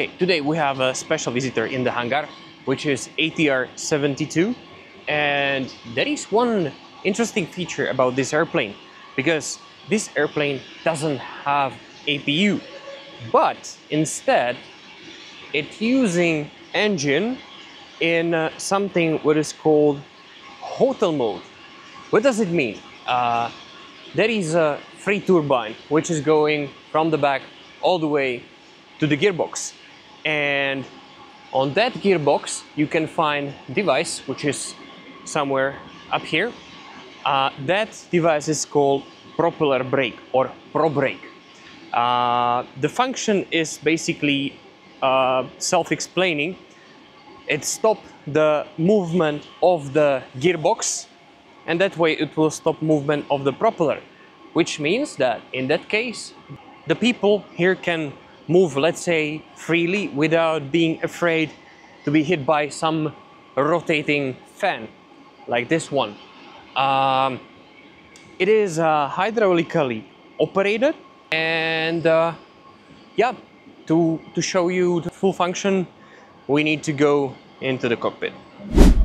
Okay, today we have a special visitor in the hangar, which is ATR 72. And there is one interesting feature about this airplane, because this airplane doesn't have APU, but instead it's using engine in uh, something what is called hotel mode. What does it mean? Uh, there is a free turbine which is going from the back all the way to the gearbox and on that gearbox you can find device which is somewhere up here. Uh, that device is called propeller brake or prop brake. Uh, the function is basically uh, self-explaining. It stops the movement of the gearbox and that way it will stop movement of the propeller which means that in that case the people here can move let's say freely without being afraid to be hit by some rotating fan like this one. Um, it is uh, hydraulically operated and uh, yeah to to show you the full function we need to go into the cockpit.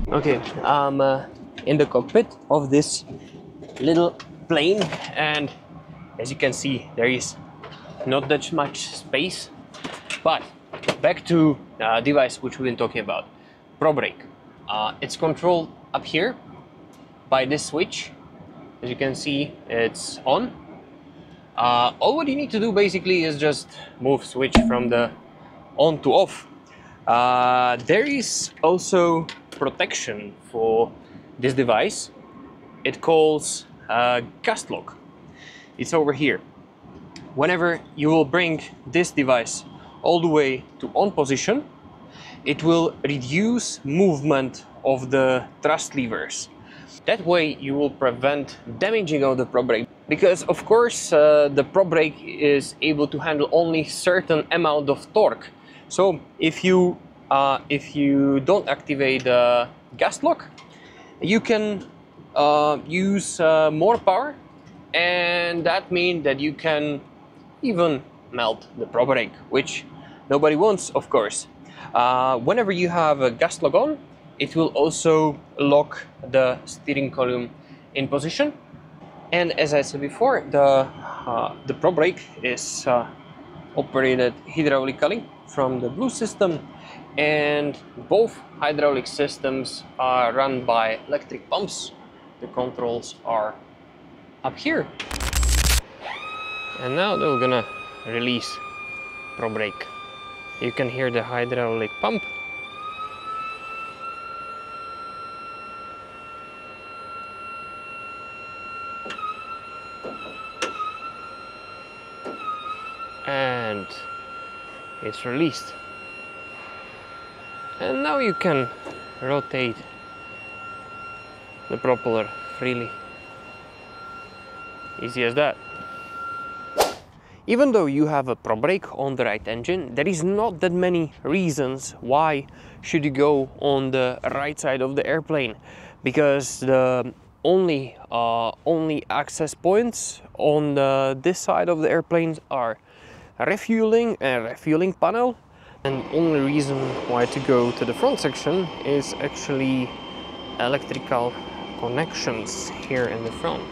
Okay I'm uh, in the cockpit of this little plane and as you can see there is not that much space but back to uh, device which we've been talking about. Prop brake. Uh, it's controlled up here by this switch. As you can see it's on. Uh, all what you need to do basically is just move switch from the on to off. Uh, there is also protection for this device. It calls uh, gust lock. It's over here whenever you will bring this device all the way to on position it will reduce movement of the thrust levers. That way you will prevent damaging of the prop brake. Because of course uh, the prop brake is able to handle only certain amount of torque. So if you uh, if you don't activate the gust lock you can uh, use uh, more power and that means that you can even melt the proper brake which nobody wants of course. Uh, whenever you have a gust lock on it will also lock the steering column in position. And as I said before the uh, the prop brake is uh, operated hydraulically from the blue system and both hydraulic systems are run by electric pumps. The controls are up here and now they're gonna release prop brake you can hear the hydraulic pump. And it's released. And now you can rotate the propeller freely. Easy as that even though you have a prop brake on the right engine there is not that many reasons why should you go on the right side of the airplane because the only uh, only access points on the, this side of the airplanes are refueling and refueling panel. And only reason why to go to the front section is actually electrical connections here in the front.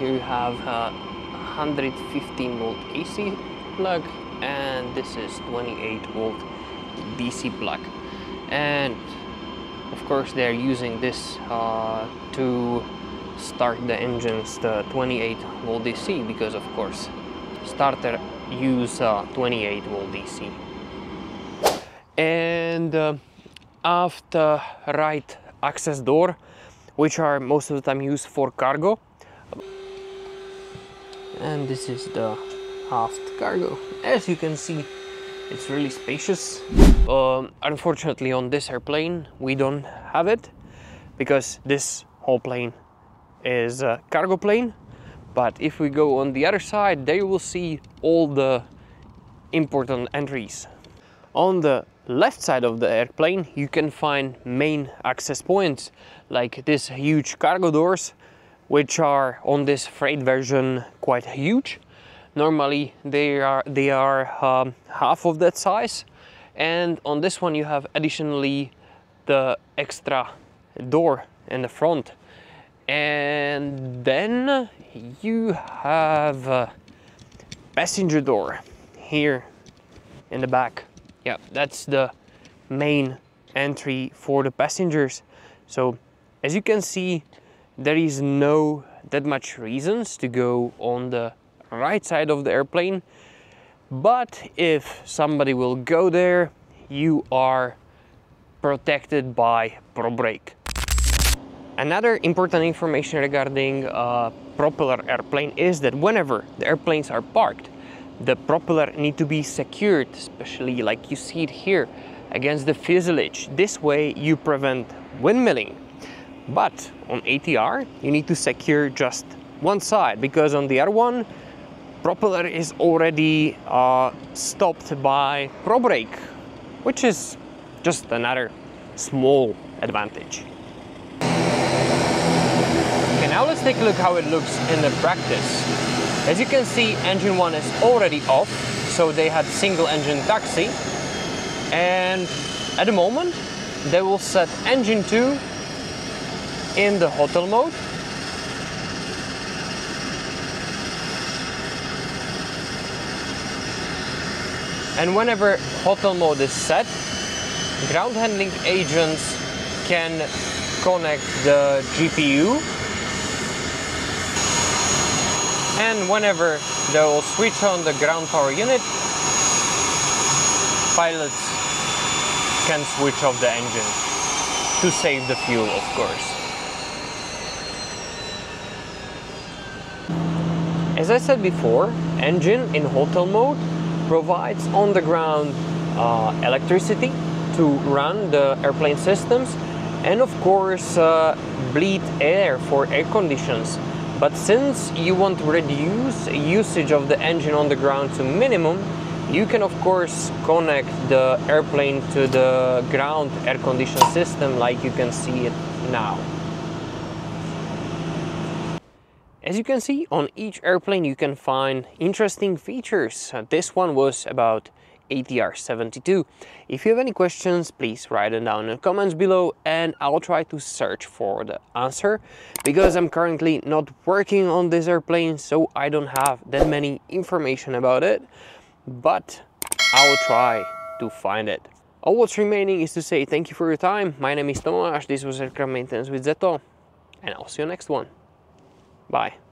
You have a 115 volt AC plug and this is 28 volt DC plug. And of course they're using this uh, to start the engines the 28 volt DC because of course starter use uh, 28 volt DC and uh, after right access door which are most of the time used for cargo and this is the aft cargo. As you can see it's really spacious. Um, unfortunately on this airplane we don't have it because this whole plane is a cargo plane. But if we go on the other side there you will see all the important entries. On the left side of the airplane you can find main access points like this huge cargo doors which are on this freight version quite huge. Normally they are they are um, half of that size. And on this one you have additionally the extra door in the front. And then you have a passenger door here in the back. Yeah that's the main entry for the passengers. So as you can see there is no that much reasons to go on the right side of the airplane but if somebody will go there you are protected by prop brake Another important information regarding uh, propeller airplane is that whenever the airplanes are parked, the propeller need to be secured, especially like you see it here, against the fuselage. This way you prevent windmilling. But on ATR, you need to secure just one side because on the other one, propeller is already uh, stopped by prop brake, which is just another small advantage. Okay, now let's take a look how it looks in the practice. As you can see, engine one is already off, so they had single engine taxi. And at the moment, they will set engine two in the hotel mode. And whenever hotel mode is set, ground handling agents can connect the GPU and whenever they will switch on the ground power unit pilots can switch off the engine to save the fuel of course as I said before engine in hotel mode provides on the ground uh, electricity to run the airplane systems and of course uh, bleed air for air conditions but since you want to reduce usage of the engine on the ground to minimum, you can of course connect the airplane to the ground air condition system like you can see it now. As you can see, on each airplane you can find interesting features. This one was about ATR72. If you have any questions, please write them down in the comments below and I'll try to search for the answer because I'm currently not working on this airplane so I don't have that many information about it but I'll try to find it. All what's remaining is to say thank you for your time. My name is Tomáš, this was Aircraft Maintenance with Zeto and I'll see you next one. Bye.